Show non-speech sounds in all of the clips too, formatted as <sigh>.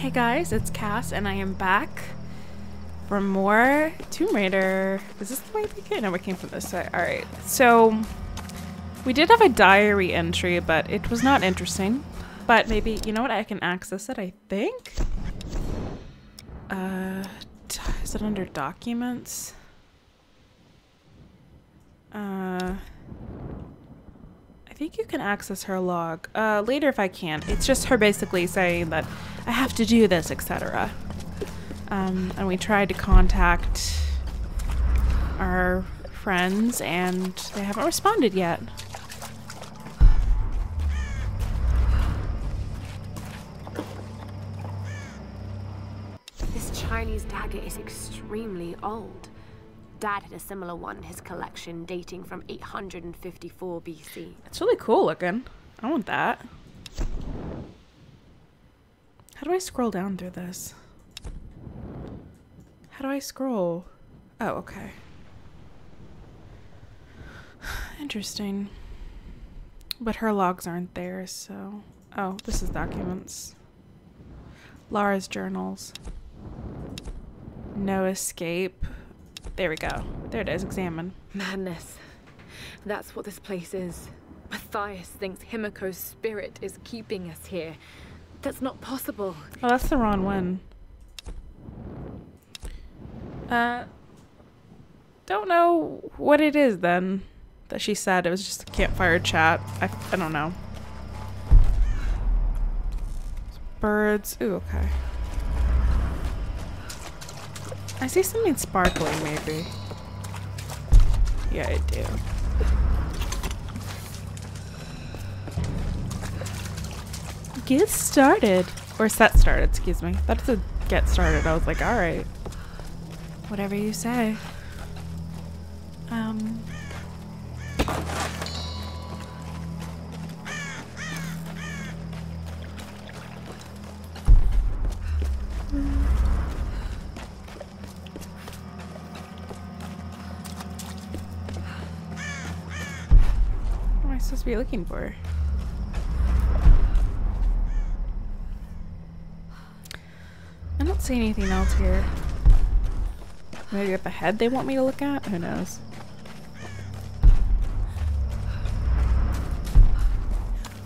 Hey guys, it's Cas, and I am back for more Tomb Raider. Is this the way we came? No, we came from this side. Alright, so we did have a diary entry, but it was not interesting. But maybe, you know what, I can access it, I think? Uh, is it under documents? Uh... I think you can access her log. Uh, later if I can. It's just her basically saying that I have to do this, etc. Um, and we tried to contact our friends and they haven't responded yet. This Chinese dagger is extremely old. Dad had a similar one in his collection dating from 854 BC. It's really cool looking. I want that. How do I scroll down through this? How do I scroll? Oh, okay. <sighs> Interesting. But her logs aren't there, so... Oh, this is documents. Lara's journals. No escape. There we go. There it is. Examine. Madness. That's what this place is. Mathias thinks Himiko's spirit is keeping us here. That's not possible. Oh, that's the wrong one. Uh, don't know what it is then that she said. It was just a campfire chat. I, I don't know. Birds. Ooh, okay. I see something sparkling, maybe. Yeah, I do. Get started. Or set started, excuse me. That's a get started. I was like, alright. Whatever you say. Um. What am I supposed to be looking for? I don't see anything else here. Maybe up ahead they want me to look at? Who knows?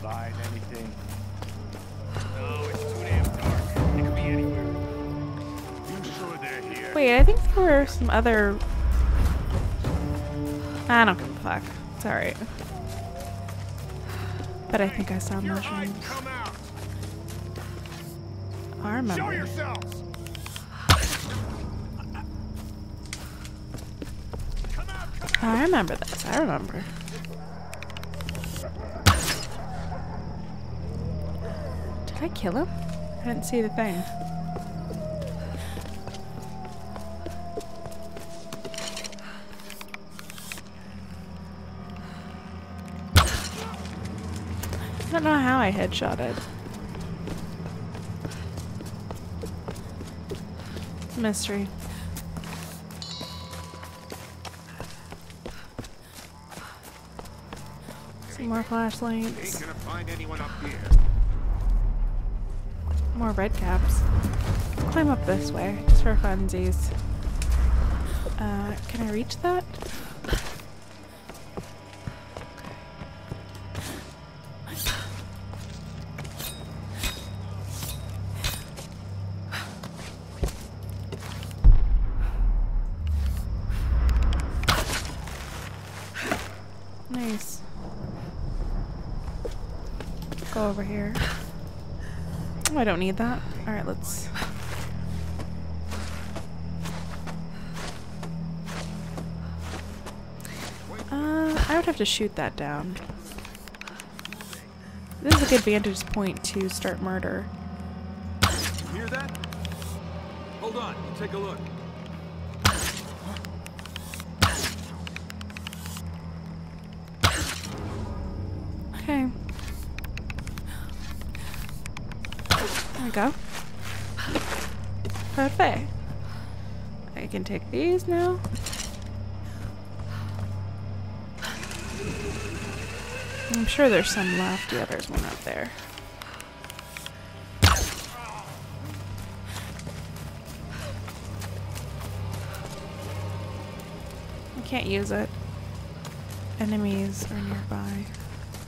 Find anything? No, it's too damn dark. It could be anywhere. You sure they're here? Wait, I think there were some other... I don't give a fuck. It's alright. But I think I saw mushrooms. I Show yourselves. Come out. Come I remember this. I remember. Did I kill him? I didn't see the thing. I don't know how I headshotted. Mystery. More Ain't flashlights. gonna find anyone up here. More red caps. Climb up this way, just for funsies. Uh, can I reach that? Over here. Oh, I don't need that. Alright, let's... Uh, I would have to shoot that down. This is a good vantage point to start murder. You hear that? Hold on. Take a look. go. Perfect. I can take these now. I'm sure there's some left. Yeah, there's one up there. I can't use it. Enemies are nearby.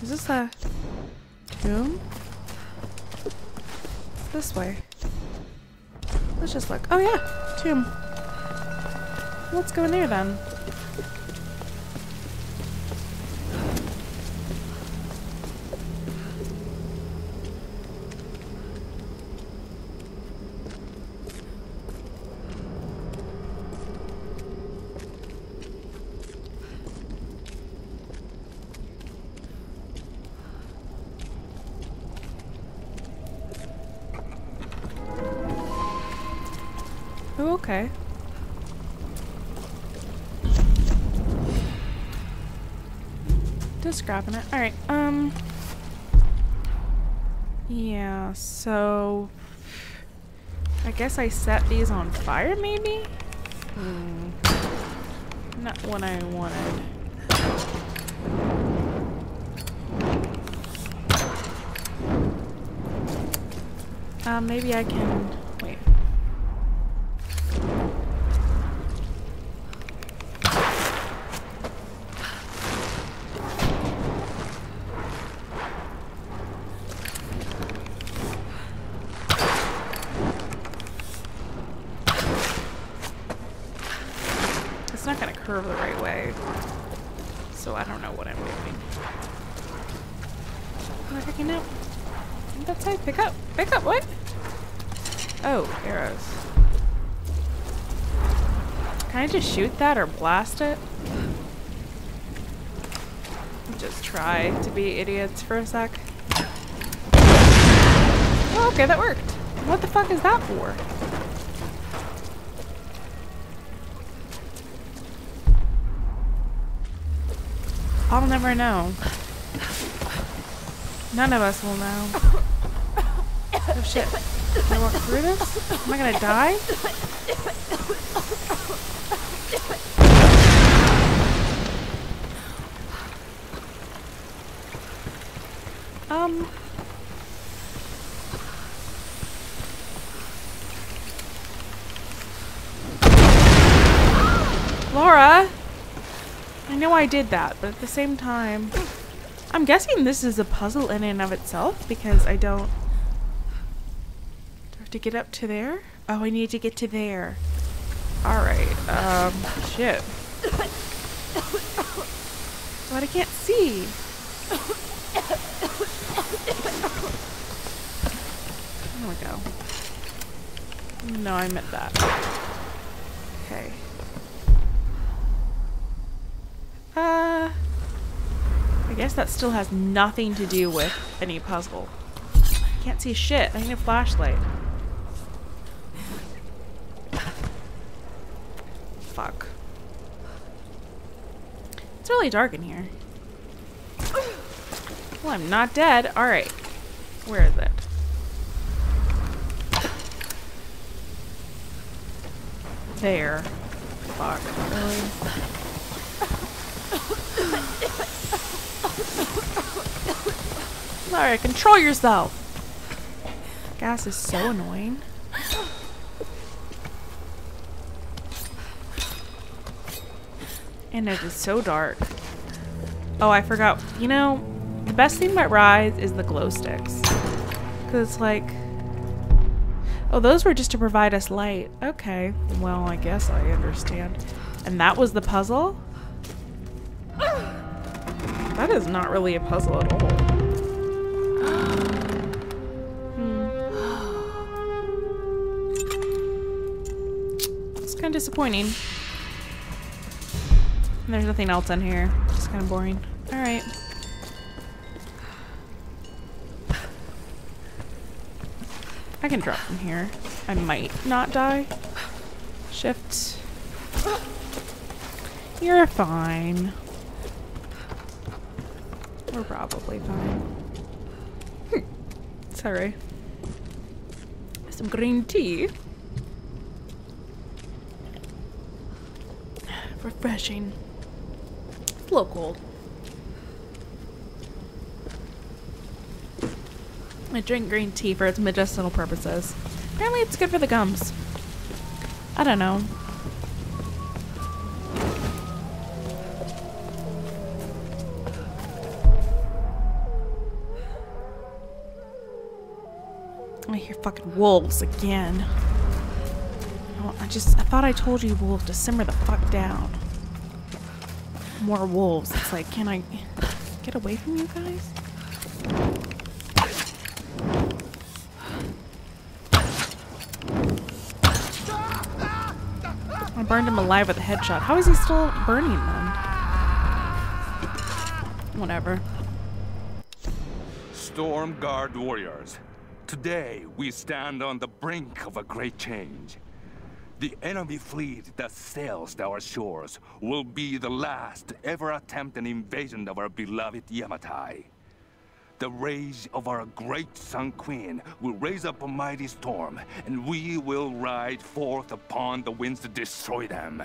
Is this a tomb? This way. Let's just look. Oh yeah, tomb. Let's go in there then. Grabbing it. Alright, um... Yeah, so... I guess I set these on fire, maybe? Hmm. Not what I wanted. Um, maybe I can... curve the right way. So I don't know what I'm doing. Am I picking up? That side, pick up! Pick up, what? Oh, arrows. Can I just shoot that or blast it? Just try to be idiots for a sec. Oh, okay, that worked. What the fuck is that for? I'll never know. None of us will know. Oh shit. Can I walk through this? Am I gonna die? Um. Laura! I did that, but at the same time... I'm guessing this is a puzzle in and of itself because I don't... Do I have to get up to there? Oh, I need to get to there. Alright, um, shit. But I can't see. There we go. No, I meant that. Okay. Uh, I guess that still has nothing to do with any puzzle. I can't see shit. I need a flashlight. Fuck. It's really dark in here. Well, I'm not dead. Alright. Where is it? There. Fuck. Really? Alright, control yourself! Gas is so annoying. And it is so dark. Oh, I forgot. You know, the best thing about Rise is the glow sticks. Because it's like... Oh, those were just to provide us light. Okay. Well, I guess I understand. And that was the puzzle? That is not really a puzzle at all. Disappointing. And there's nothing else in here. Just kind of boring. Alright. I can drop from here. I might not die. Shift. You're fine. We're probably fine. Hmm. Sorry. Some green tea. refreshing. It's a little cold. I drink green tea for its medicinal purposes. Apparently it's good for the gums. I don't know. I hear fucking wolves again. Oh, I just, I thought I told you wolves to simmer the fuck down. More wolves. It's like, can I get away from you guys? I burned him alive with a headshot. How is he still burning then? Whatever. Storm Guard warriors, today we stand on the brink of a great change. The enemy fleet that sails our shores will be the last to ever attempt an invasion of our beloved Yamatai. The rage of our great Sun Queen will raise up a mighty storm, and we will ride forth upon the winds to destroy them.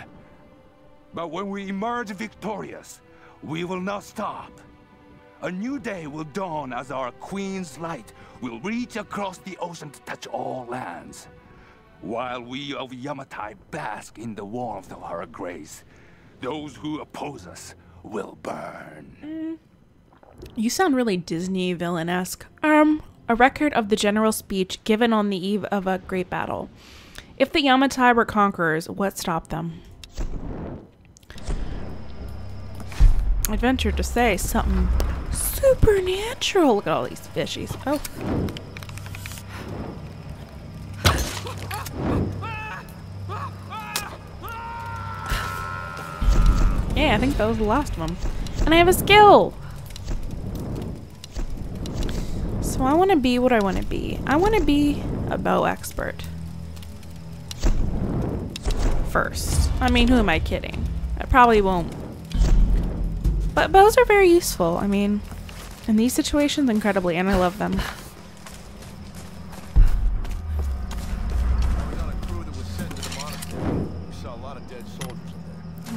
But when we emerge victorious, we will not stop. A new day will dawn as our Queen's light will reach across the ocean to touch all lands. While we of Yamatai bask in the warmth of her grace, those who oppose us will burn. You sound really Disney villain-esque. Um, a record of the general speech given on the eve of a great battle. If the Yamatai were conquerors, what stopped them? I venture to say something supernatural. Look at all these fishies. Oh. Yeah, I think that was the last one. And I have a skill! So I want to be what I want to be. I want to be a bow expert. First. I mean, who am I kidding? I probably won't. But bows are very useful. I mean, in these situations, incredibly, and I love them.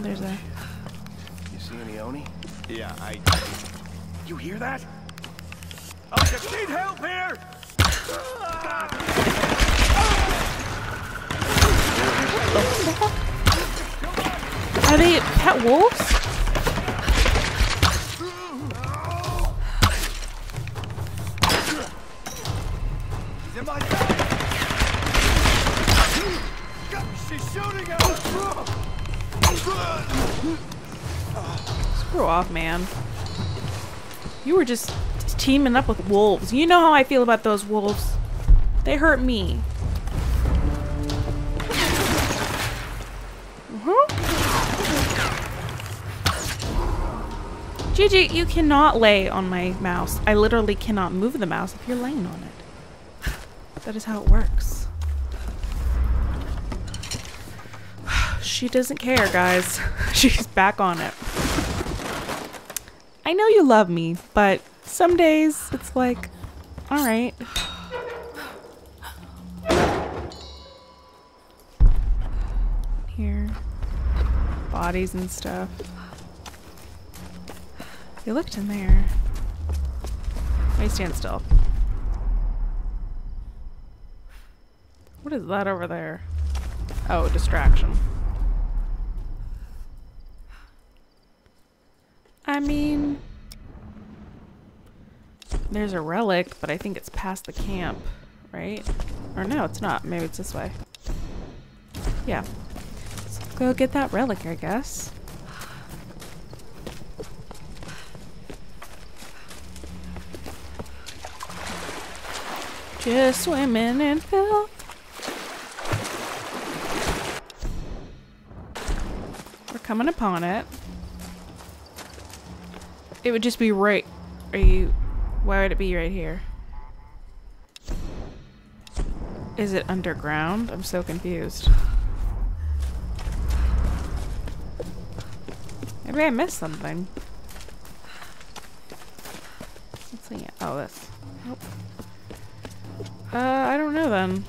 We're not hear that? I just need help here! Are they pet wolves? He's in my sight! She's shooting at us! Screw off, man. You were just teaming up with wolves. You know how I feel about those wolves. They hurt me. Uh-huh. Gigi, you cannot lay on my mouse. I literally cannot move the mouse if you're laying on it. That is how it works. <sighs> She doesn't care, guys. <laughs> She's back on it. I know you love me, but some days it's like, alright. Here. Bodies and stuff. You looked in there. Wait, stand still. What is that over there? Oh, distraction. I mean, there's a relic, but I think it's past the camp, right? Or no, it's not. Maybe it's this way. Yeah. Let's go get that relic, I guess. Just swimming in filth. We're coming upon it. It would just be right. Are you. Why would it be right here? Is it underground? I'm so confused. Maybe I missed something. Let's see. Oh, this. Nope. Uh, I don't know then.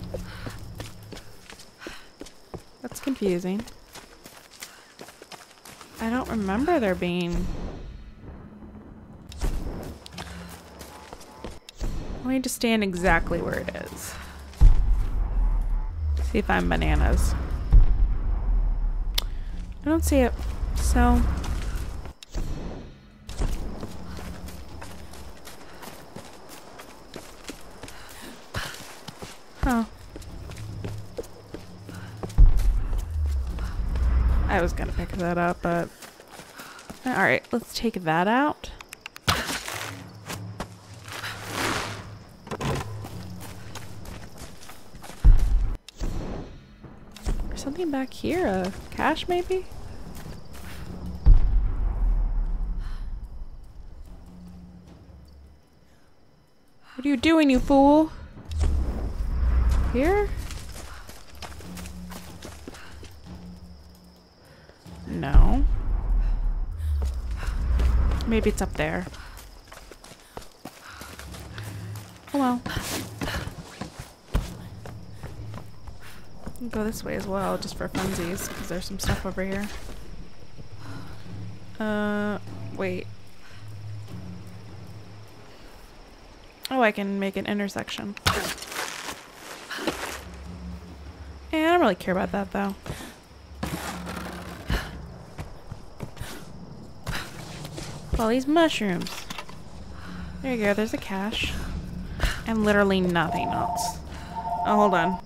That's confusing. I don't remember there being I need to stand exactly where it is. See if I'm bananas. I don't see it. So. Oh. I was gonna pick that up, but... Alright, let's take that out. Back here, a cache maybe? What are you doing, you fool? Here? No. Maybe it's up there. Oh well. I'll go this way as well, just for funsies, because there's some stuff over here. Uh, wait. Oh, I can make an intersection. Yeah, I don't really care about that, though. All these mushrooms. There you go, there's a cache. And literally nothing else. Oh, hold on.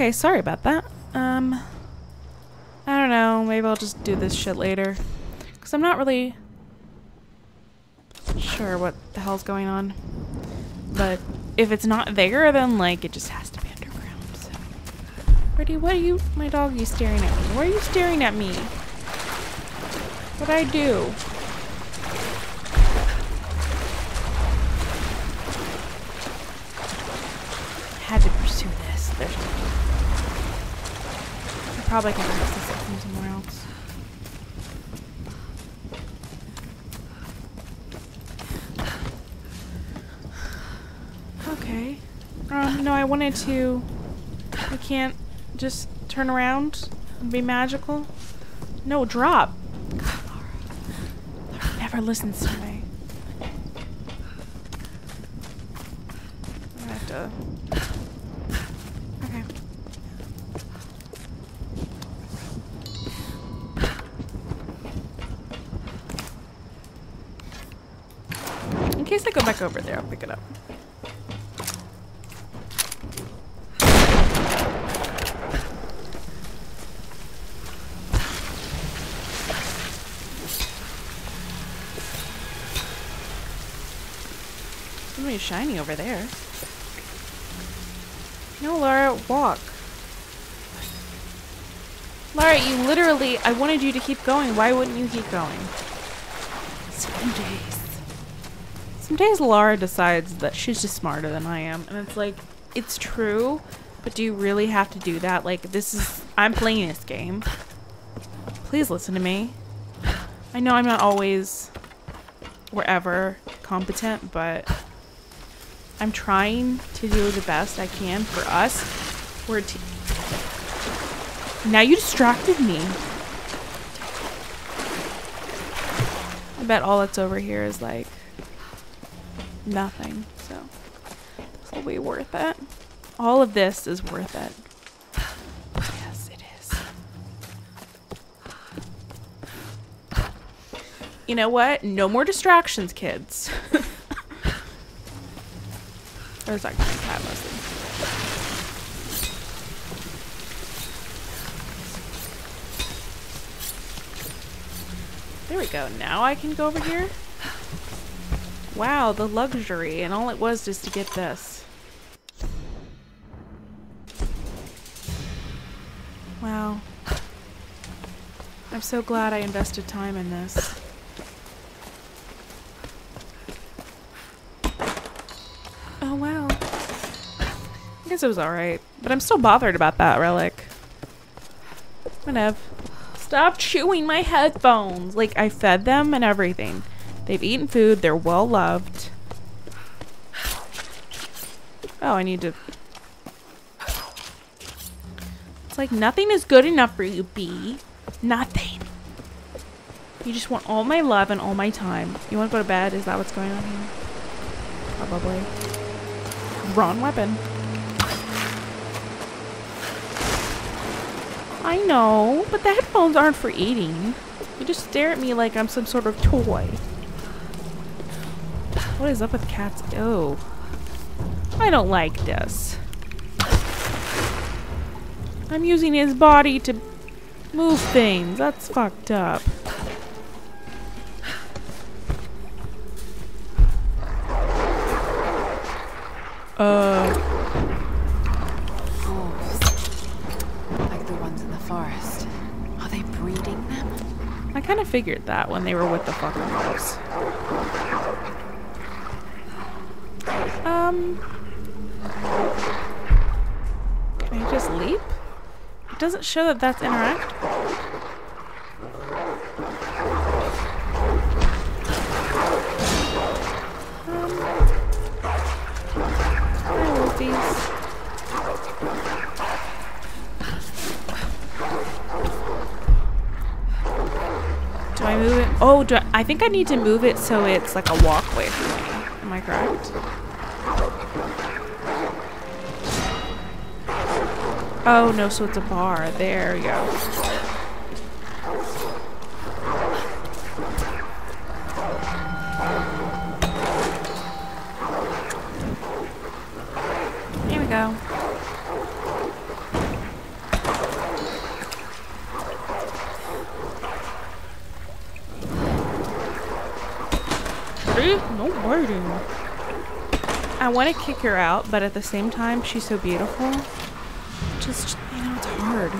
Okay, sorry about that. Um, I don't know. Maybe I'll just do this shit later. Because I'm not really sure what the hell's going on. But if it's not there, then, like, it just has to be underground. So. What are you... My dog, you staring at me? Why are you staring at me? What'd I do? Probably can access it from somewhere else. Okay. Um, no, I wanted to... I can't just turn around and be magical? No, drop. Never listens to me. I have to... Okay. In case I go back over there, I'll pick it up. Somebody's shiny over there. No, Laura, walk. Laura, you literally, I wanted you to keep going. Why wouldn't you keep going? Some days. Some days Laura decides that she's just smarter than I am. And it's like, it's true, but do you really have to do that? Like, this is, I'm playing this game. Please listen to me. I know I'm not always wherever competent, but I'm trying to do the best I can for us. We're a team. Now you distracted me. I bet all that's over here is like nothing. So this will be worth it. All of this is worth it. Yes, it is. You know what? No more distractions, kids. There's actually cat mostly. There we go. Now I can go over here. Wow, the luxury. And all it was just to get this. Wow. I'm so glad I invested time in this. Oh, wow. I guess it was alright. But I'm still bothered about that relic. Whatever. Stop chewing my headphones. Like, I fed them and everything. They've eaten food. They're well loved. Oh, I need to... It's like nothing is good enough for you, bee. Nothing. You just want all my love and all my time. You want to go to bed? Is that what's going on here? Probably. Wrong weapon. I know, but the headphones aren't for eating. You just stare at me like I'm some sort of toy. What is up with cats? Oh. I don't like this. I'm using his body to move things. That's fucked up. Uh, Wolves. Like the ones in the forest. Are they breeding them? I kind of figured that when they were with the fucking wolves. Um, can I just leap? It doesn't show that that's interactable. Um. Do I move it? Oh, I, I think I need to move it so it's like a walkway for me. Am I correct? Oh, no, so it's a bar. There we go. Here we go. No biting. I want to kick her out, but at the same time, she's so beautiful. Just, you know, it's hard.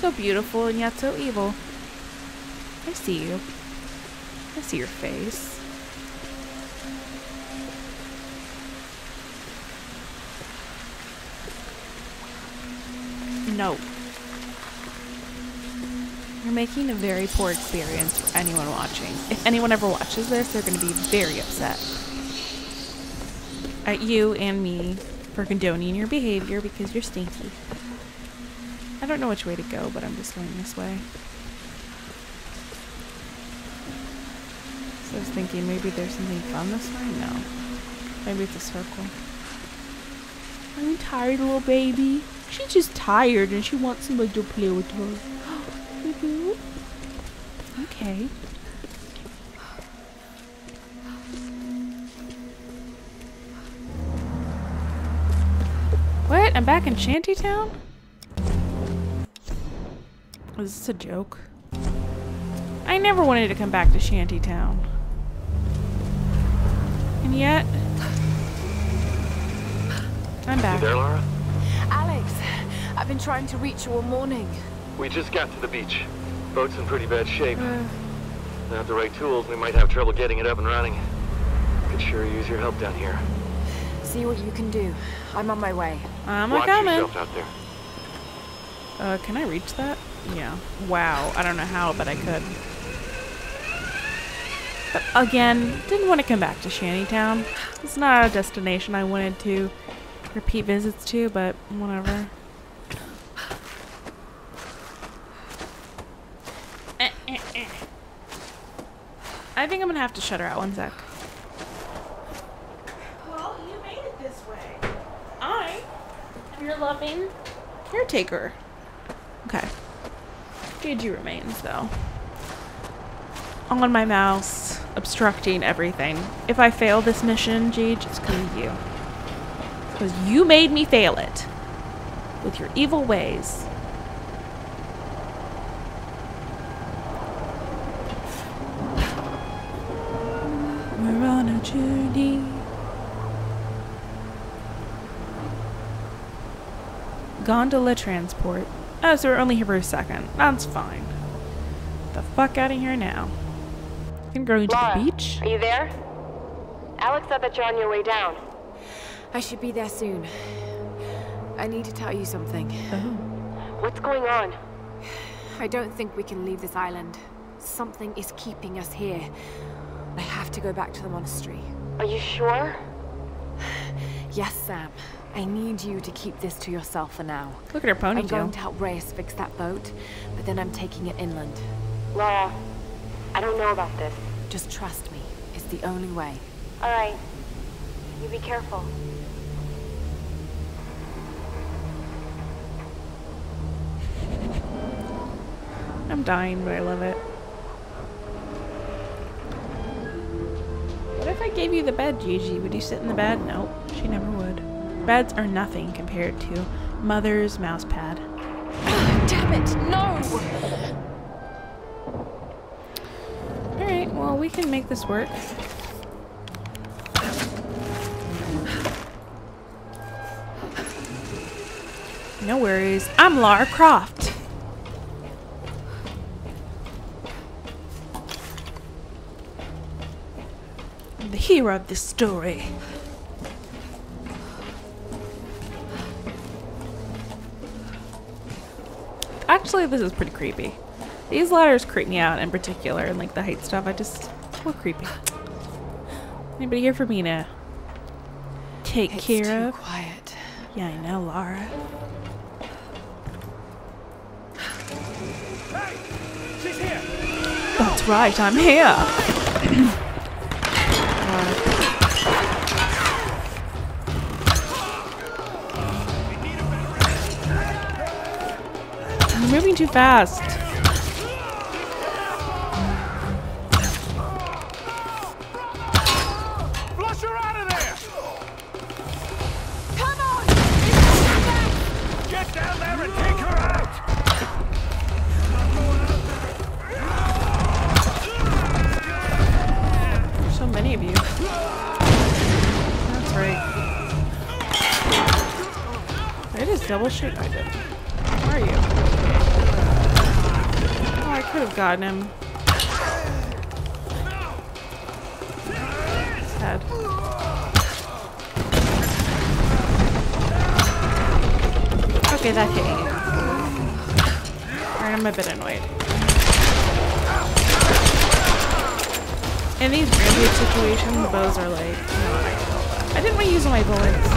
So beautiful and yet so evil. I see you. I see your face. No. Making a very poor experience for anyone watching. If anyone ever watches this, they're going to be very upset. At you and me for condoning your behavior because you're stinky. I don't know which way to go, but I'm just going this way. So I was thinking maybe there's something fun this way? No. Maybe it's a circle. I'm tired, little baby. She's just tired and she wants somebody to play with her. <gasps> Okay. What? I'm back in Shantytown? Oh, is this a joke? I never wanted to come back to Shantytown. And yet... I'm back. You there, Lara? Alex, I've been trying to reach you all morning. We just got to the beach. Boat's in pretty bad shape. Uh, Without the right tools, we might have trouble getting it up and running. Could sure use your help down here. See what you can do. I'm on my way. I'm Watch coming. yourself out there. Uh, can I reach that? Yeah. Wow. I don't know how, but I could. But again, didn't want to come back to Shantytown. It's not a destination I wanted to repeat visits to, but whatever. Eh, eh, eh. I think I'm gonna have to shut her out one sec. Well, you made it this way. I am your loving caretaker. Okay. Gigi remains, though. On my mouse, obstructing everything. If I fail this mission, Gigi, it's because of you. Because you made me fail it. With your evil ways. We're on a journey. Gondola transport. Oh, so we're only here for a second. That's fine. The fuck out of here now. I Can go into Lara, the beach. Are you there? Alex said that you're on your way down. I should be there soon. I need to tell you something. Oh. What's going on? I don't think we can leave this island. Something is keeping us here. I have to go back to the monastery. Are you sure? Yes, Sam. I need you to keep this to yourself for now. Look at her pony. I'm going to help Reyes fix that boat, but then I'm taking it inland. Lara, I don't know about this. Just trust me. It's the only way. All right. You be careful. I'm dying, but I love it. What if I gave you the bed, Gigi? Would you sit in the bed? Nope, she never would. Beds are nothing compared to Mother's mouse pad. Damn it! No! Alright, well, we can make this work. No worries. I'm Lara Croft. I'm the hero of this story. Actually, this is pretty creepy. These ladders creep me out in particular, and like the height stuff. I just it's a little creepy. Anybody here for me to take It's care too of? quiet. Yeah, I know, Lara. Hey! She's here! That's right, I'm here. You're moving too fast. Gotten him. Head. Okay, that hit. Alright, I'm a bit annoyed. In these rampage situations, the bows are like ideal. I didn't want to use my bullets.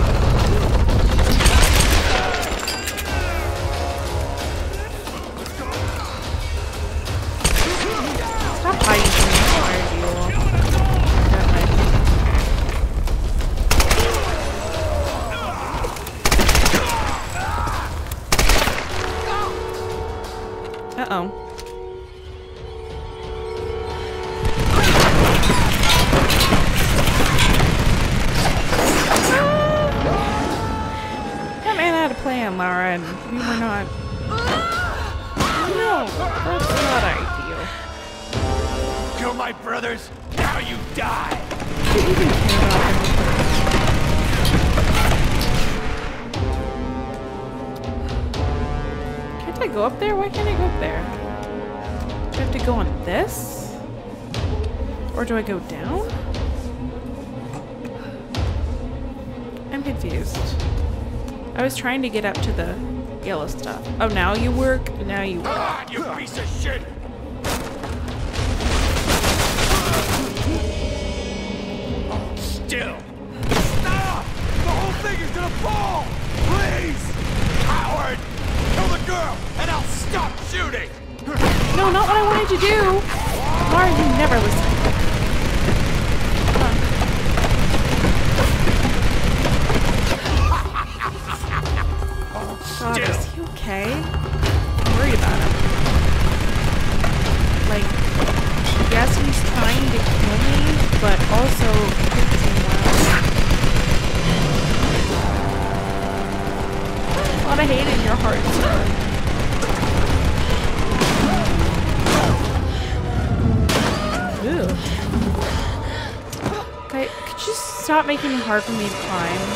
Was trying to get up to the yellow stuff. Oh, now you work? Now you work. Ah, you piece of shit! Still! Stop! The whole thing is gonna fall! Please! Howard! Kill the girl, and I'll stop shooting! No, not what I wanted to do. Laura, you never listen. Making it hard for me to climb?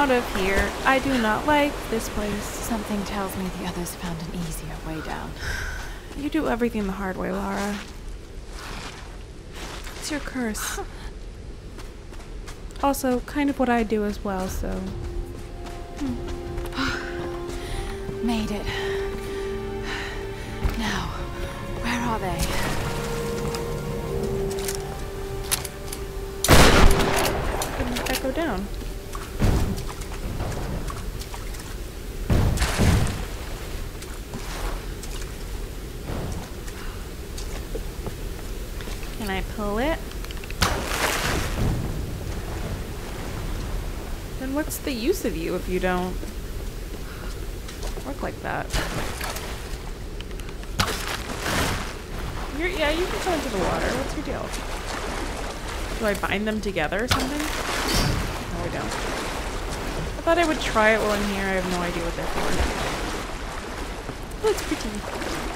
Out of here. I do not like this place. Something tells me the others found an easier way down. You do everything the hard way, Lara. It's your curse. Also, kind of what I do as well, so. Hmm. <sighs> Made it. <sighs> Now, where are they? The use of you if you don't work like that? You're, yeah, you can go into the water. What's your deal? Do I bind them together or something? No, we don't. I thought I would try it while I'm here. I have no idea what they're for. Oh, it's pretty.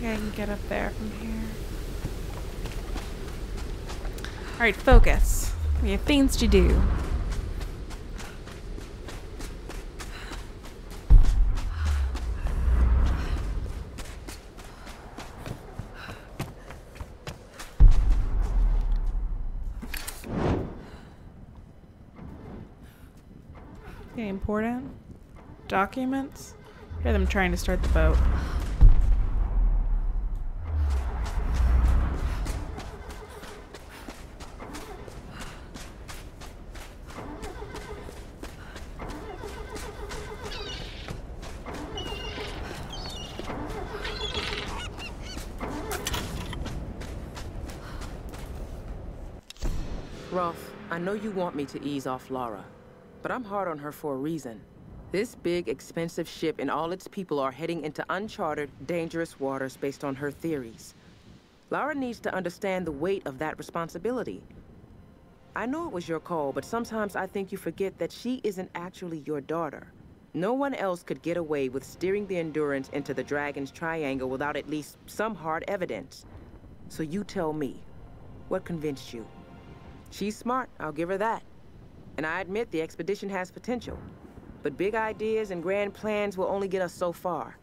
Think I can get up there from here. Alright, focus. We have things to do. Okay, important. Documents. Hear them trying to start the boat. Know you want me to ease off Lara, but I'm hard on her for a reason. This big, expensive ship and all its people are heading into uncharted, dangerous waters based on her theories. Lara needs to understand the weight of that responsibility. I know it was your call, but sometimes I think you forget that she isn't actually your daughter. No one else could get away with steering the Endurance into the Dragon's Triangle without at least some hard evidence. So you tell me, what convinced you? She's smart, I'll give her that. And I admit the expedition has potential. But big ideas and grand plans will only get us so far.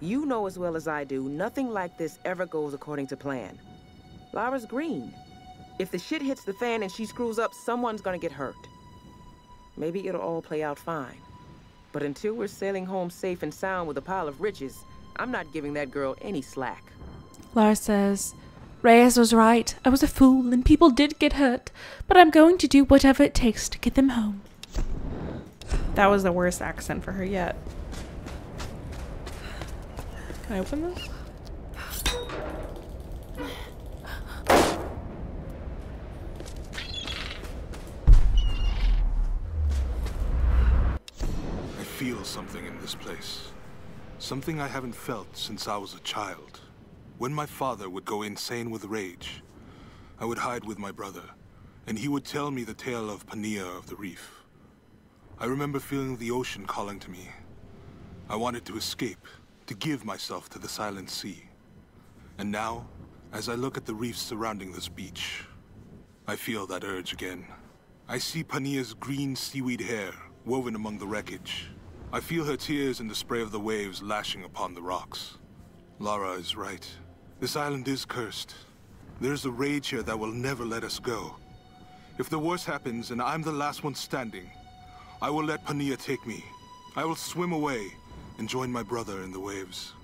You know as well as I do, nothing like this ever goes according to plan. Lara's green. If the shit hits the fan and she screws up, someone's gonna get hurt. Maybe it'll all play out fine. But until we're sailing home safe and sound with a pile of riches, I'm not giving that girl any slack. Lara says, Reyes was right. I was a fool and people did get hurt, but I'm going to do whatever it takes to get them home. That was the worst accent for her yet. Can I open this? I feel something in this place. Something I haven't felt since I was a child. When my father would go insane with rage, I would hide with my brother, and he would tell me the tale of Pania of the Reef. I remember feeling the ocean calling to me. I wanted to escape, to give myself to the silent sea. And now, as I look at the reefs surrounding this beach, I feel that urge again. I see Pania's green seaweed hair woven among the wreckage. I feel her tears in the spray of the waves lashing upon the rocks. Lara is right. This island is cursed. There's a rage here that will never let us go. If the worst happens and I'm the last one standing, I will let Pania take me. I will swim away and join my brother in the waves.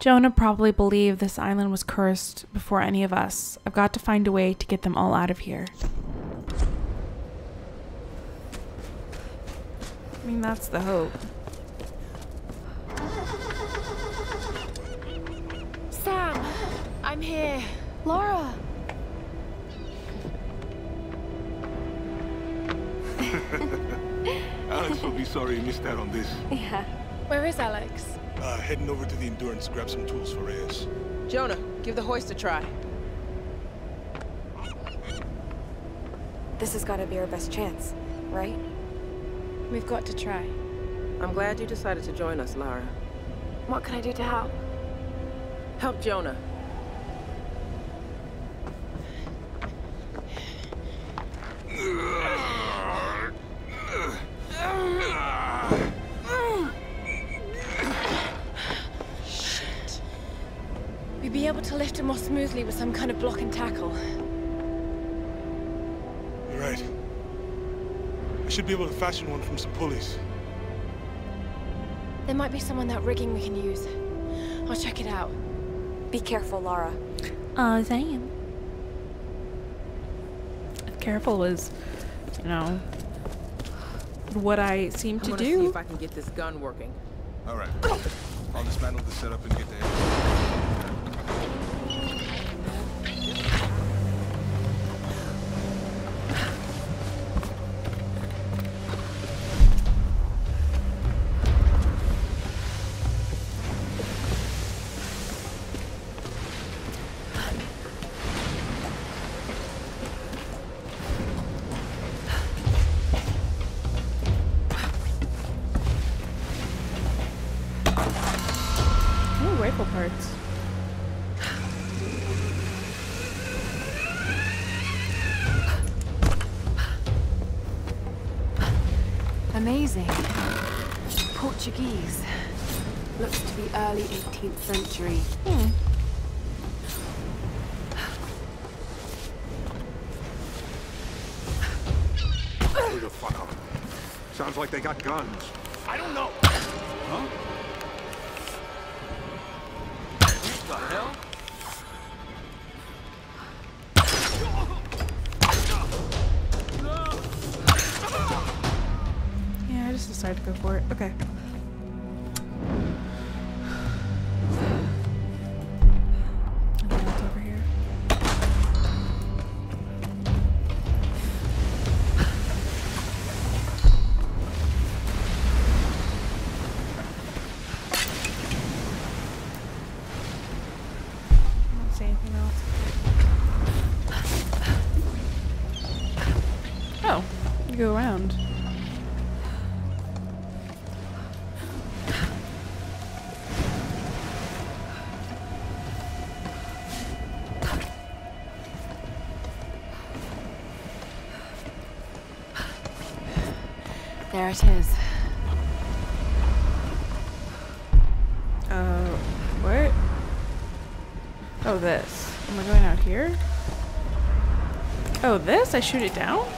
Jonah probably believed this island was cursed before any of us. I've got to find a way to get them all out of here. I mean, that's the hope. Sam, I'm here. Lara! <laughs> Alex will be sorry he missed out on this. Yeah. Where is Alex? Uh, heading over to the Endurance, to grab some tools for Reyes. Jonah, give the hoist a try. This has got to be our best chance, right? We've got to try. I'm glad you decided to join us, Lara. What can I do to help? Help Jonah. Shit. We'd be able to lift him more smoothly with some kind of block and tackle. You're right. I should be able to fashion one from some pulleys. There might be some on that rigging we can use. I'll check it out. Be careful, Lara. Uh, I am. Careful was, you know, what I seem to gonna see do. if I can get this gun working. All right. I'll dismantle the setup and get to Portuguese. Looks to be early 18th century. Up? Sounds like they got guns. There it is. Uh, what? Oh, this. Am I going out here? Oh, this? I shoot it down?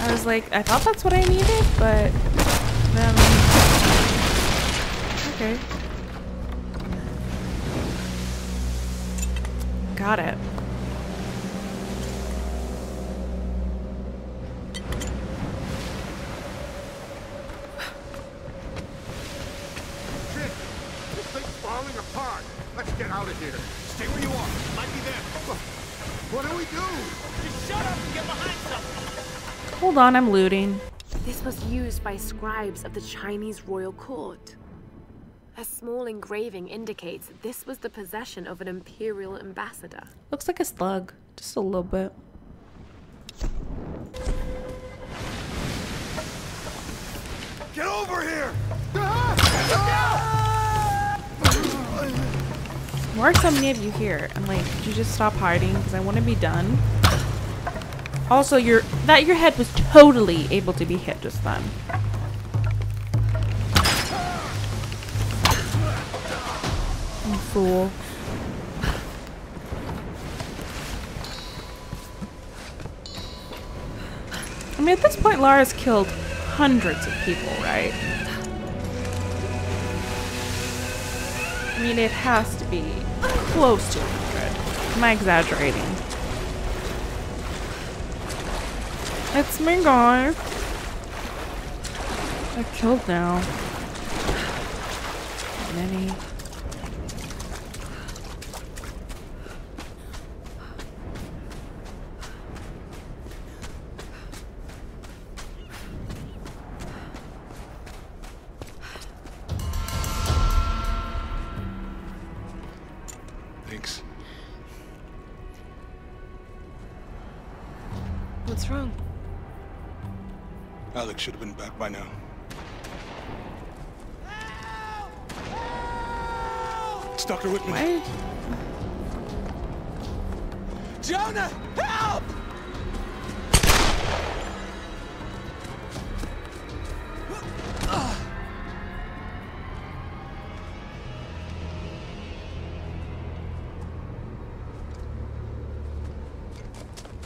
I was like, I thought that's what I needed, but then... Okay. Got it. On, I'm looting. This was used by scribes of the Chinese royal court. A small engraving indicates this was the possession of an imperial ambassador. Looks like a slug. Just a little bit. Get over here! Why are so many of you here? I'm like, could you just stop hiding? Because I want to be done. Also, your that your head was totally able to be hit just then. You fool. I mean, at this point, Lara's killed hundreds of people, right? I mean, it has to be close to 100. Am I exaggerating? It's me, guys. I killed now. Many.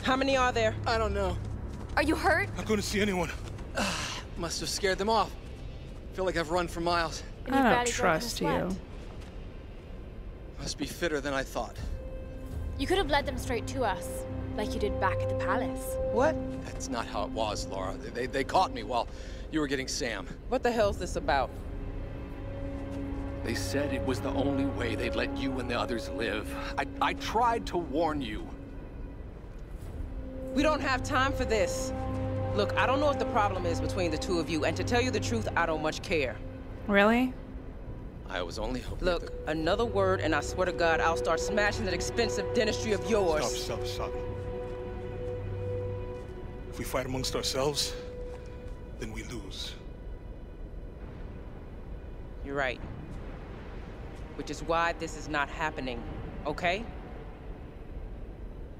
How many are there? I don't know. Are you hurt? I couldn't see anyone. <sighs> Must have scared them off. Feel like I've run for miles. I don't trust you. Must be fitter than I thought. You could have led them straight to us, like you did back at the palace. What? That's not how it was, Lara. They, they, they caught me while you were getting Sam. What the hell's this about? They said it was the only way they'd let you and the others live. I, I tried to warn you. We don't have time for this. Look, I don't know what the problem is between the two of you, and to tell you the truth, I don't much care. Really? I was only hoping Look, another word, and I swear to God, I'll start smashing that expensive dentistry of yours. Stop, stop, stop. If we fight amongst ourselves, then we lose. You're right. Which is why this is not happening, okay?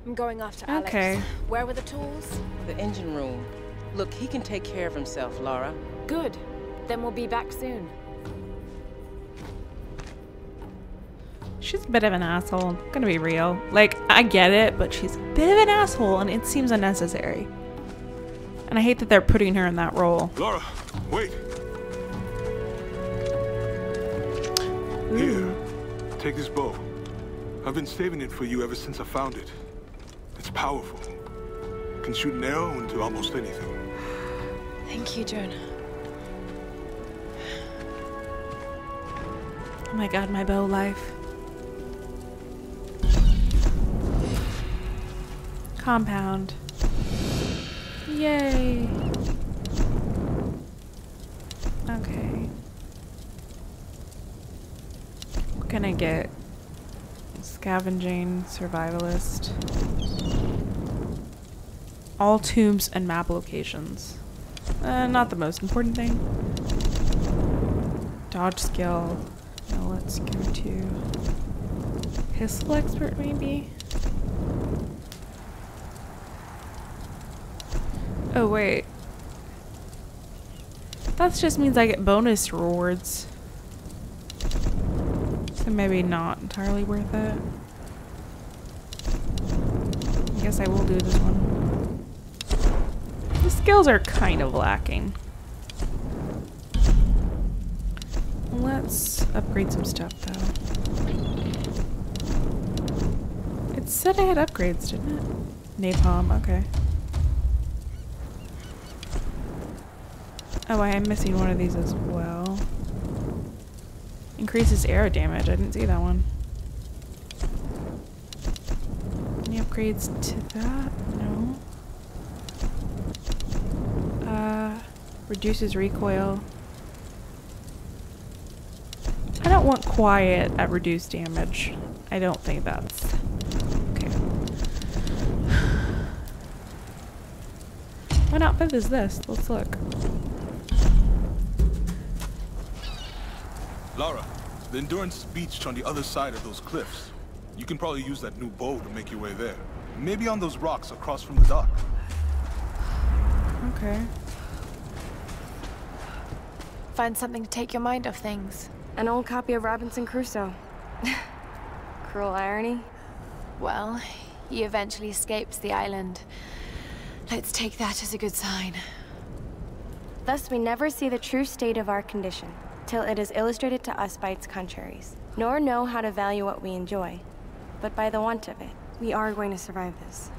I'm going off to Okay. Alex. Where were the tools? The engine room. Look, he can take care of himself, Lara. Good. Then we'll be back soon. She's a bit of an asshole. I'm gonna be real. Like, I get it, but she's a bit of an asshole and it seems unnecessary. And I hate that they're putting her in that role. Lara, wait. Here, take this bow. I've been saving it for you ever since I found it. Powerful. Can shoot an arrow into almost anything. Thank you, Jonah. Oh my god, my bow life. Compound. Yay. Okay. What can I get? Scavenging, survivalist. All tombs and map locations. Uh, not the most important thing. Dodge skill. Now let's go to pistol expert maybe. Oh wait. That just means I get bonus rewards. So maybe not entirely worth it. I guess I will do this one. Skills are kind of lacking. Let's upgrade some stuff though. It said I had upgrades, didn't it? Napalm, okay. Oh, I am missing one of these as well. Increases arrow damage. I didn't see that one. Any upgrades to that? No. Uh, reduces recoil. I don't want quiet at reduced damage. I don't think that's okay. What outfit is this? Let's look. Lara, the Endurance is beached on the other side of those cliffs. You can probably use that new bow to make your way there. Maybe on those rocks across from the dock. Okay. Find something to take your mind off things. An old copy of Robinson Crusoe. <laughs> Cruel irony. Well, he eventually escapes the island. Let's take that as a good sign. Thus, we never see the true state of our condition, till it is illustrated to us by its contraries, nor know how to value what we enjoy. But by the want of it, we are going to survive this.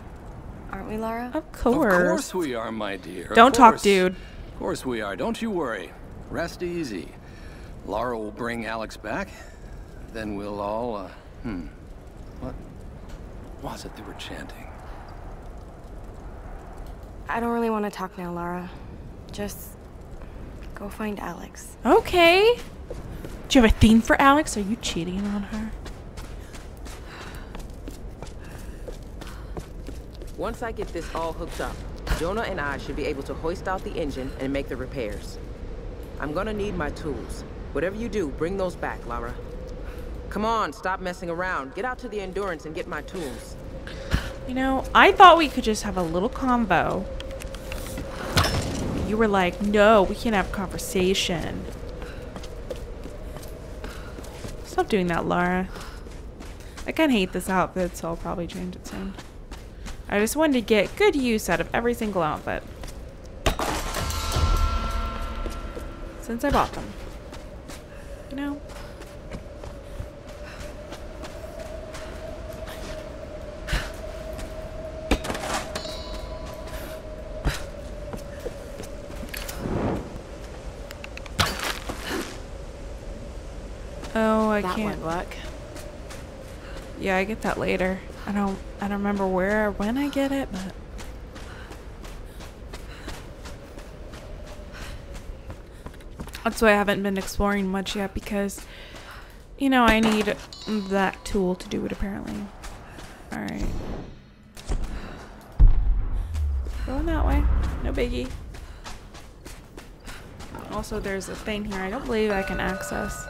Aren't we, Lara? Of course. Of course we are, my dear. Of Don't talk, dude. Of course we are. Don't you worry. Rest easy. Lara will bring Alex back. Then we'll all, uh, hmm. What was it they were chanting? I don't really want to talk now, Lara. Just go find Alex. Okay. Do you have a theme for Alex? Are you cheating on her? Once I get this all hooked up, Jonah and I should be able to hoist out the engine and make the repairs. I'm gonna need my tools. Whatever you do, bring those back, Lara. Come on, stop messing around. Get out to the Endurance and get my tools. You know, I thought we could just have a little convo. You were like, no, we can't have conversation. Stop doing that, Lara. I kind of hate this outfit, so I'll probably change it soon. I just wanted to get good use out of every single outfit. Since I bought them. You know? Oh, I that can't. work. Yeah, I get that later. I don't I don't remember where or when I get it, but That's why I haven't been exploring much yet because you know, I need that tool to do it apparently. Alright. Going that way. No biggie. Also, there's a thing here I don't believe I can access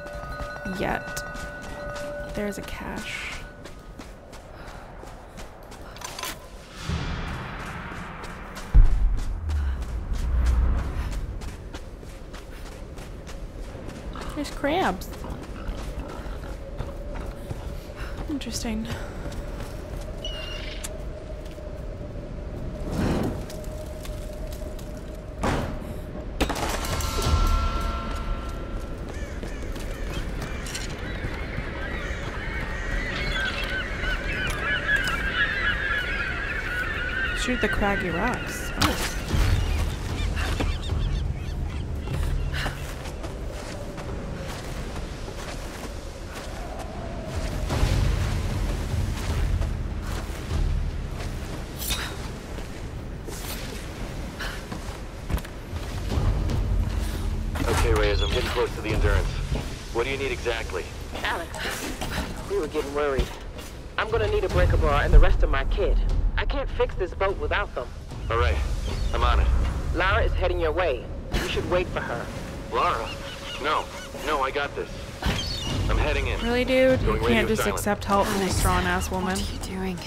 yet. There's a cache. Crabs. Interesting. Shoot the craggy rocks. Oh. Exactly? Alex, we were getting worried. I'm gonna need a breaker bar and the rest of my kit. I can't fix this boat without them. All right, I'm on it. Lara is heading your way. You should wait for her. Lara? No, no, I got this. I'm heading in. Really, dude? You Going radio can't just silent. accept help from a strong ass woman. What are you doing?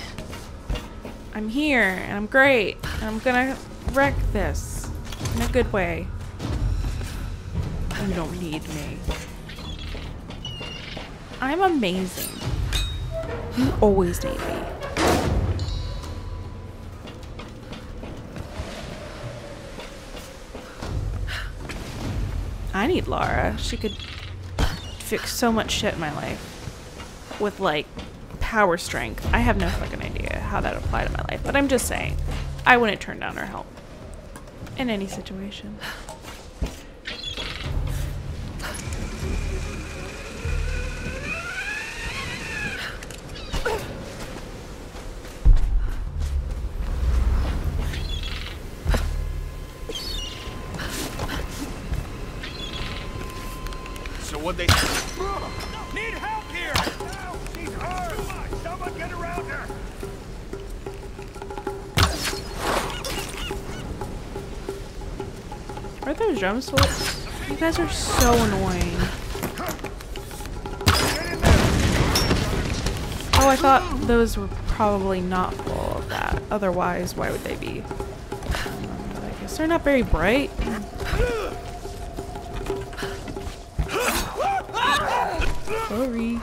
I'm here, and I'm great, and I'm gonna wreck this in a good way. You don't need me. I'm amazing. You <gasps> always need me. I need Lara. She could fix so much shit in my life with like power strength. I have no fucking idea how that applied to my life, but I'm just saying, I wouldn't turn down her help in any situation. Drums still? You guys are so annoying. Oh, I thought those were probably not full of that. Otherwise, why would they be? Um, I guess they're not very bright. Sorry.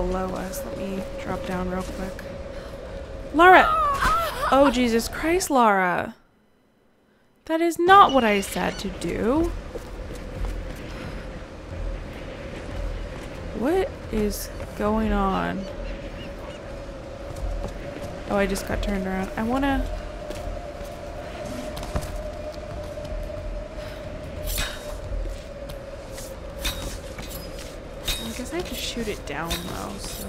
Below us. Let me drop down real quick. Lara! Oh, Jesus Christ, Lara. That is not what I said to do. What is going on? Oh, I just got turned around. I want to... shoot it down though, so...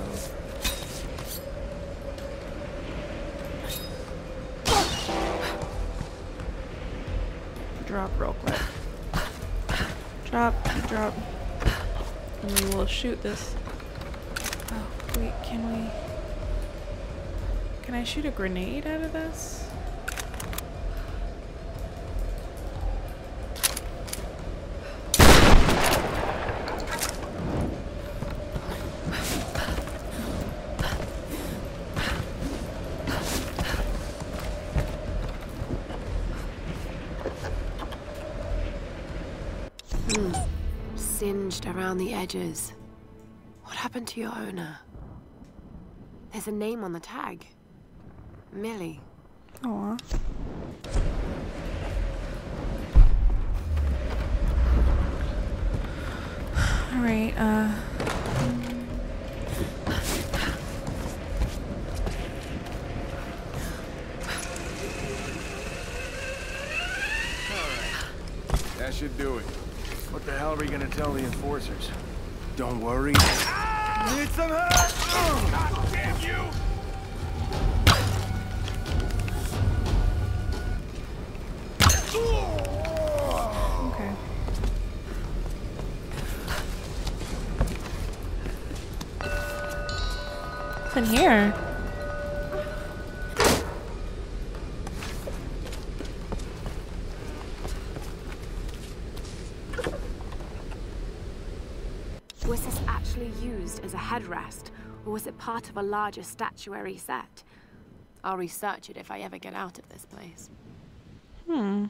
Drop real quick. Drop, drop. And we will shoot this. Oh, wait, can we... Can I shoot a grenade out of this? Singed around the edges. What happened to your owner? There's a name on the tag. Millie. Aw. What the hell are we gonna tell the enforcers? Don't worry. Need some help? God damn you! Okay. What's in here? Headrest, or was it part of a larger statuary set? I'll research it if I ever get out of this place. Hmm.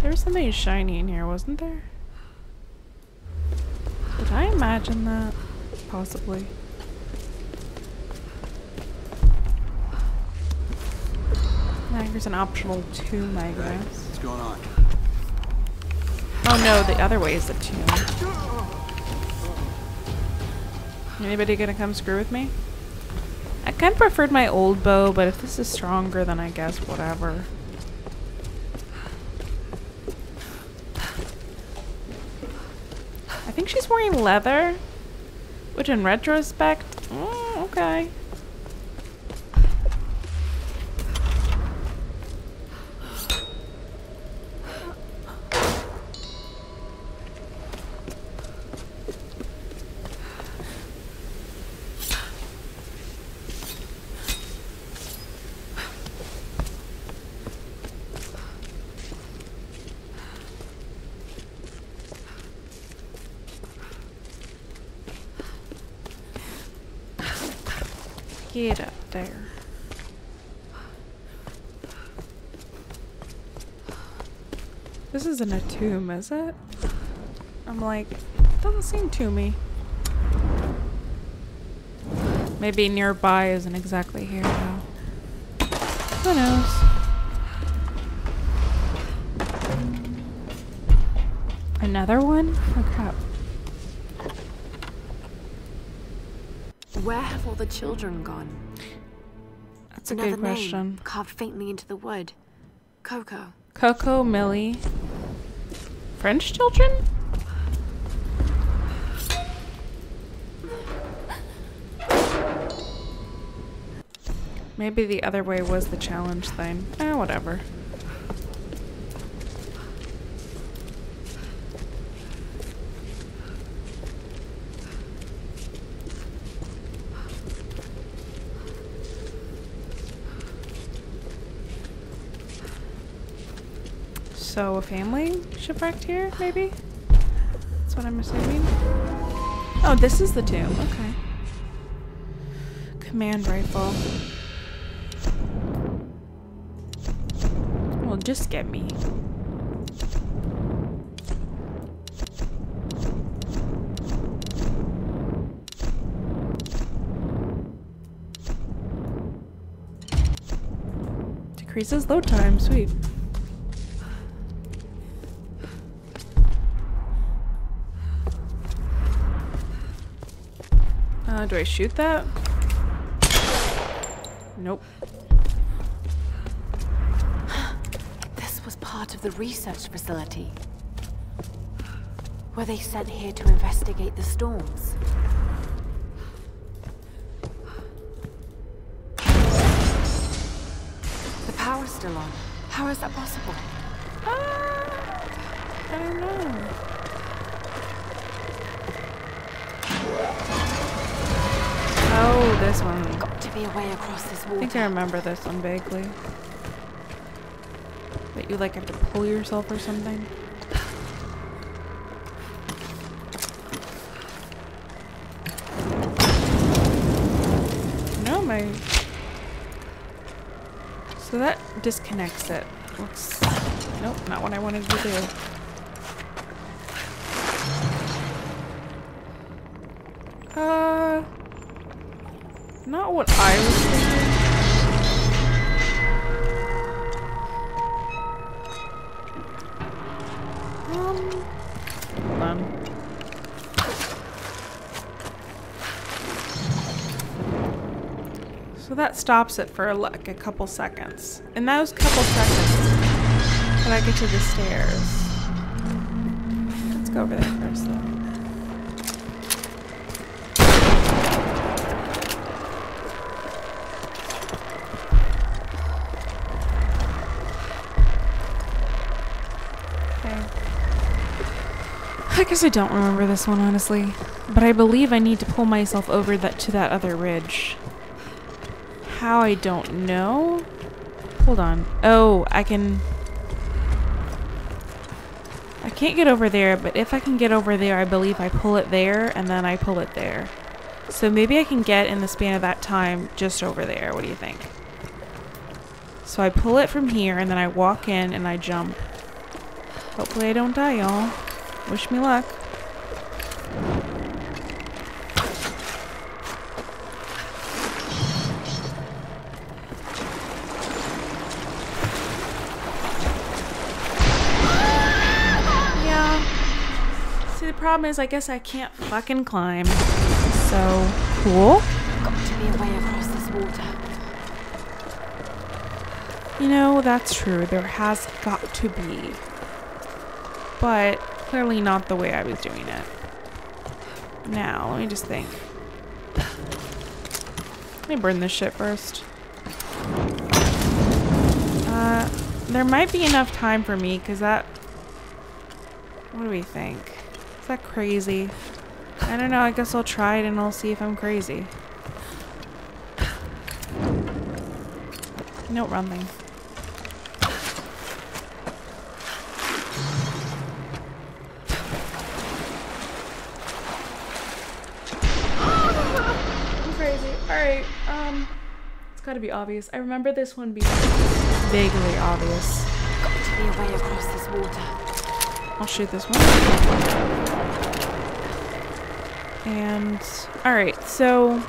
There was something shiny in here, wasn't there? Did I imagine that? Possibly. Now here's an optional two, I guess. What's going on? Oh no, the other way is the tomb. Anybody gonna come screw with me? I kind of preferred my old bow, but if this is stronger, then I guess whatever. I think she's wearing leather, which in retrospect, mm, okay. Get up there. This isn't a tomb, is it? I'm like, doesn't seem toomy. Maybe nearby isn't exactly here though. Who knows? Another one? Oh crap. Where have all the children gone? That's a Another good question. name carved faintly into the wood. Coco. Coco, Millie. French children? Maybe the other way was the challenge thing. Eh, whatever. So a family shipwrecked here, maybe? That's what I'm assuming. Oh, this is the tomb. Okay. Command rifle. Well, just get me. Decreases load time. Sweet. Do I shoot that? Nope. This was part of the research facility. Were they sent here to investigate the storms? The power's still on. How is that possible? Be a way across this I water. think I remember this one vaguely. That you like have to pull yourself or something. No, my. So that disconnects it. Oops. Nope, not what I wanted to do. Not what I was thinking. Um, hold on. So that stops it for like a couple seconds. In those couple seconds, can I get to the stairs? Let's go over there guess I don't remember this one honestly, but I believe I need to pull myself over that to that other ridge. How I don't know. Hold on. Oh, I can. I can't get over there, but if I can get over there, I believe I pull it there and then I pull it there. So maybe I can get in the span of that time just over there. What do you think? So I pull it from here and then I walk in and I jump. Hopefully I don't die, y'all. Wish me luck. Yeah. See, the problem is I guess I can't fucking climb. So, cool. Got to be a way across this water. You know, that's true. There has got to be. But clearly not the way I was doing it. Now, let me just think. Let me burn this shit first. Uh, there might be enough time for me, because that... What do we think? Is that crazy? I don't know, I guess I'll try it and I'll see if I'm crazy. No, run thing. Gotta be obvious. I remember this one being vaguely obvious. Got to be a way across this water. I'll shoot this one. And, alright, so.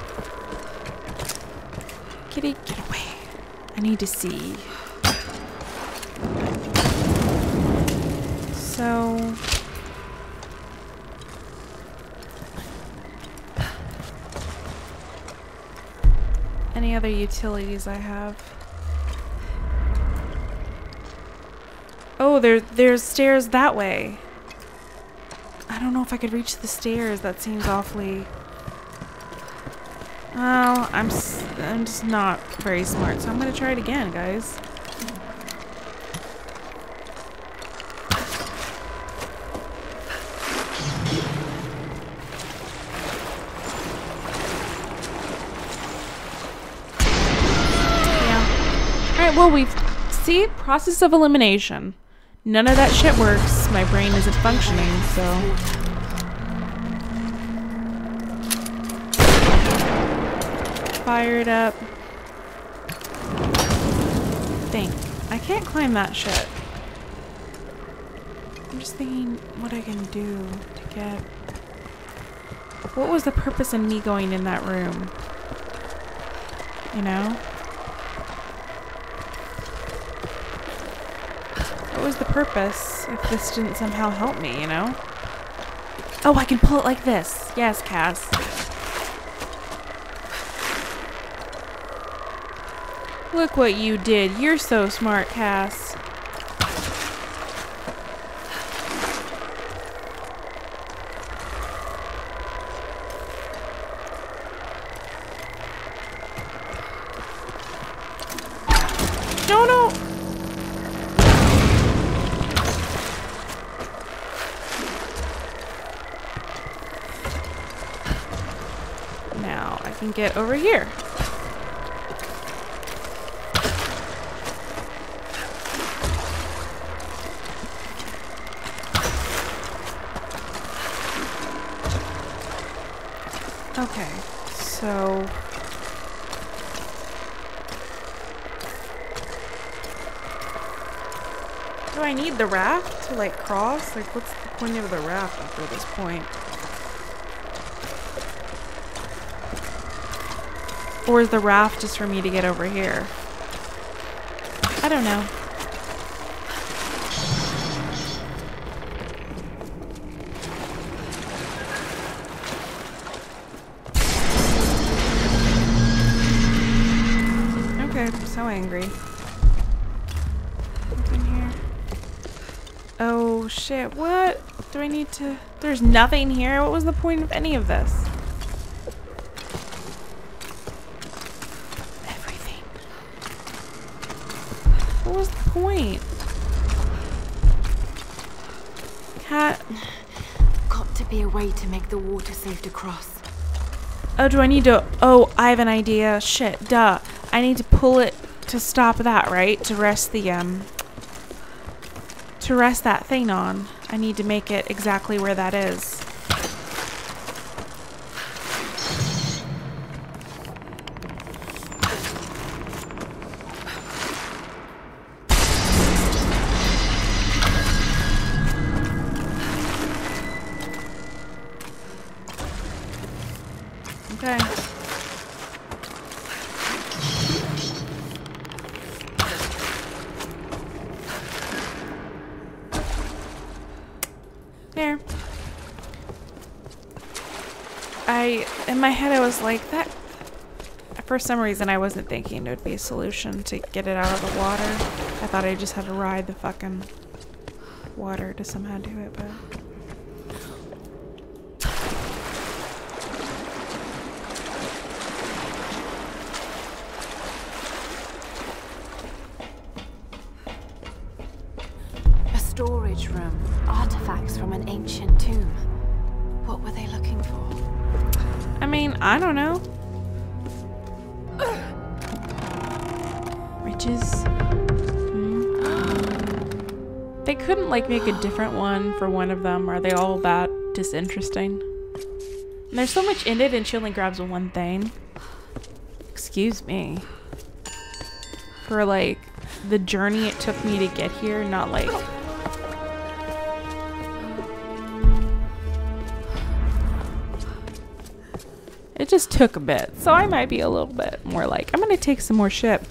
Kitty, get away. I need to see. So. Any other utilities I have? Oh, there, there's stairs that way. I don't know if I could reach the stairs. That seems awfully. Oh, I'm s- I'm just not very smart, so I'm gonna try it again, guys. We've see process of elimination. None of that shit works. My brain isn't functioning, so. Fire it up. Think. I can't climb that shit. I'm just thinking what I can do to get. What was the purpose in me going in that room? You know? Was the purpose if this didn't somehow help me, you know? Oh, I can pull it like this. Yes, Cas. Look what you did. You're so smart, Cas. Here. Okay, so Do I need the raft to like cross? Like what's the point of the raft after this point? Or is the raft just for me to get over here? I don't know. Okay, I'm so angry. Oh shit, what? Do I need to... There's nothing here? What was the point of any of this? Everything. What was the point? Cat... Got to be a way to make the water safe to cross. Oh, do I need to... Oh, I have an idea. Shit, duh. I need to pull it to stop that, right? To rest the, um... To rest that thing on. I need to make it exactly where that is. My head, I was like, that. For some reason, I wasn't thinking it would be a solution to get it out of the water. I thought I just had to ride the fucking water to somehow do it, but. Like make a different one for one of them. Are they all that disinteresting? And there's so much in it, and she only grabs one thing. Excuse me. For like the journey it took me to get here, not like It just took a bit, so I might be a little bit more like, I'm gonna take some more ship.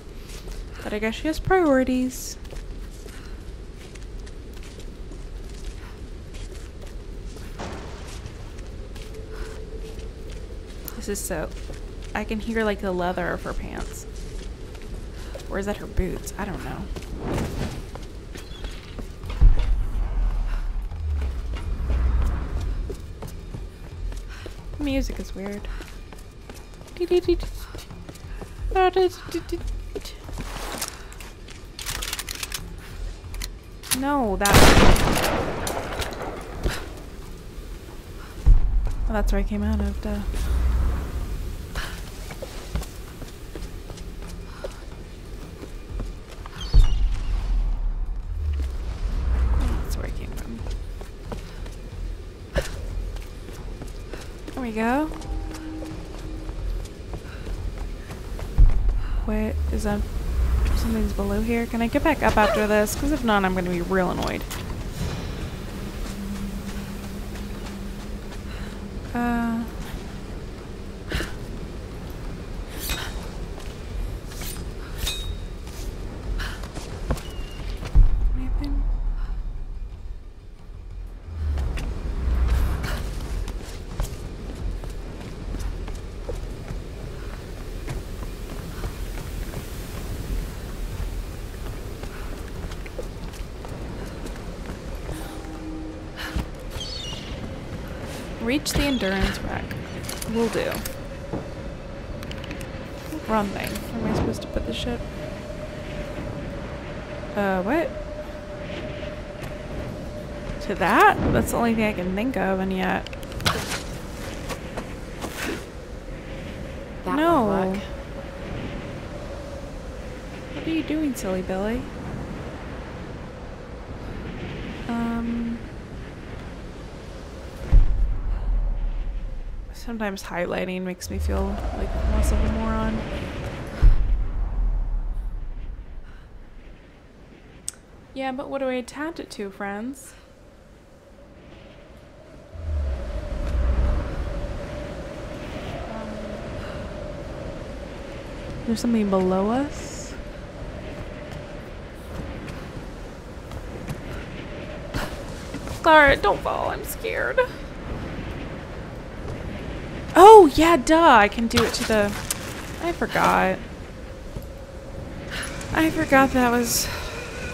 But I guess she has priorities. This is so... I can hear like the leather of her pants. Or is that her boots? I don't know. Music is weird. No, that. That's where I came out of. Duh. We go. Wait, is that something's below here? Can I get back up after this? Because if not, I'm going to be real annoyed. Uh. Anything? Reach the Endurance rack. Will do. Wrong thing. Where am I supposed to put the ship? Uh, what? To that? That's the only thing I can think of, and yet. That no. What are you doing, silly Billy? Sometimes highlighting makes me feel like less of a moron. Yeah, but what do I attach it to, friends? Um, There's something below us? Clara, don't fall. I'm scared. Oh, yeah, duh. I can do it to the... I forgot. I forgot that was...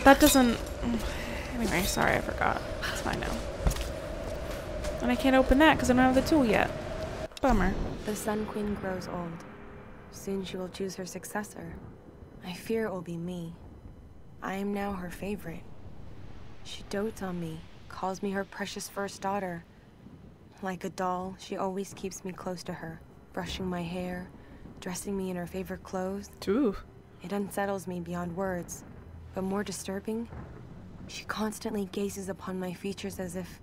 That doesn't... Anyway, sorry, I forgot. It's fine now. And I can't open that because I don't have the tool yet. Bummer. The Sun Queen grows old. Soon she will choose her successor. I fear it will be me. I am now her favorite. She dotes on me, calls me her precious first daughter. Like a doll, she always keeps me close to her, brushing my hair, dressing me in her favorite clothes. Ooh. It unsettles me beyond words. But more disturbing, she constantly gazes upon my features as if...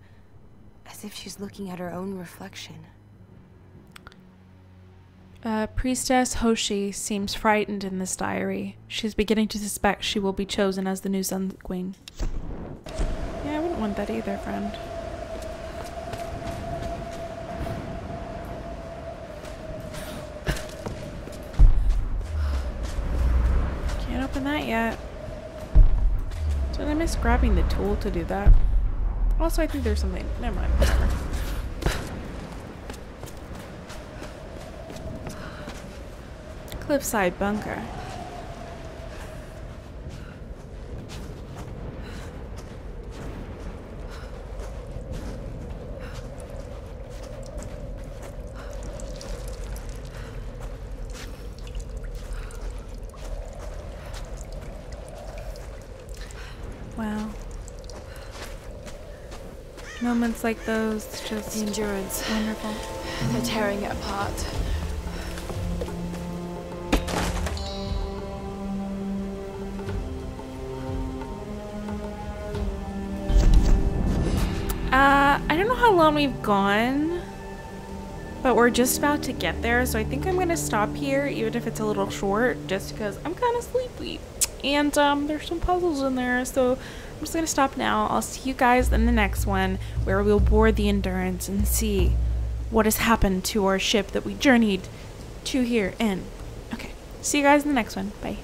as if she's looking at her own reflection. Uh, Priestess Hoshi seems frightened in this diary. She's beginning to suspect she will be chosen as the new Sun Queen. Yeah, I wouldn't want that either, friend. That yet. Did I miss grabbing the tool to do that? Also, I think there's something. Never mind. Cliffside bunker. Wow. Moments like those, just The Endurance. wonderful. They're tearing it apart. Uh, I don't know how long we've gone, but we're just about to get there, so I think I'm gonna stop here, even if it's a little short, just because I'm kind of sleepy. And um, there's some puzzles in there, so I'm just gonna stop now. I'll see you guys in the next one, where we'll board the Endurance and see what has happened to our ship that we journeyed to here in. Okay, see you guys in the next one. Bye.